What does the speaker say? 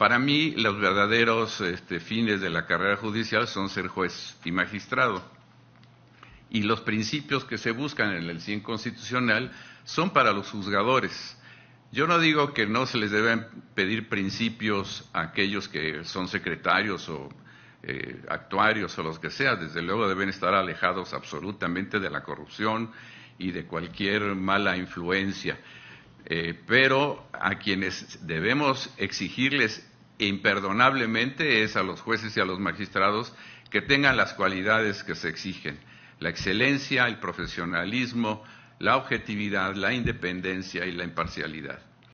Para mí, los verdaderos este, fines de la carrera judicial son ser juez y magistrado. Y los principios que se buscan en el CIEN constitucional son para los juzgadores. Yo no digo que no se les deben pedir principios a aquellos que son secretarios o eh, actuarios o los que sea, desde luego deben estar alejados absolutamente de la corrupción y de cualquier mala influencia. Eh, pero a quienes debemos exigirles imperdonablemente es a los jueces y a los magistrados que tengan las cualidades que se exigen, la excelencia, el profesionalismo, la objetividad, la independencia y la imparcialidad.